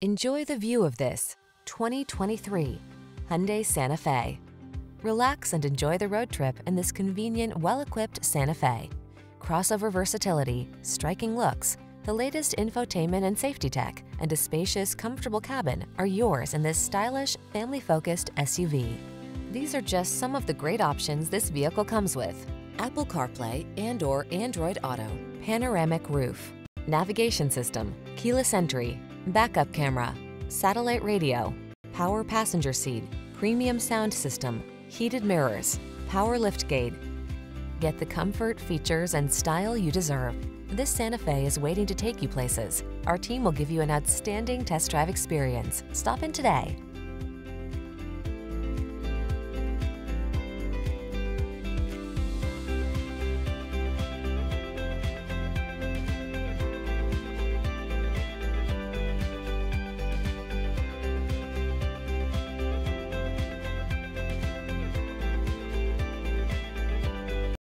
Enjoy the view of this 2023 Hyundai Santa Fe. Relax and enjoy the road trip in this convenient, well-equipped Santa Fe. Crossover versatility, striking looks, the latest infotainment and safety tech, and a spacious, comfortable cabin are yours in this stylish, family-focused SUV. These are just some of the great options this vehicle comes with. Apple CarPlay and or Android Auto, panoramic roof, navigation system, keyless entry, backup camera, satellite radio, power passenger seat, premium sound system, heated mirrors, power liftgate. Get the comfort, features, and style you deserve. This Santa Fe is waiting to take you places. Our team will give you an outstanding test drive experience. Stop in today.